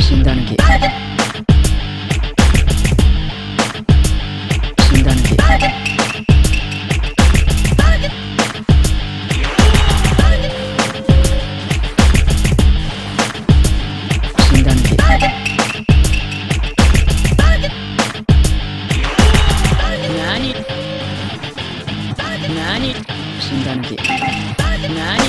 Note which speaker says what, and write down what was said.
Speaker 1: 신다는 게. 何死んだなき何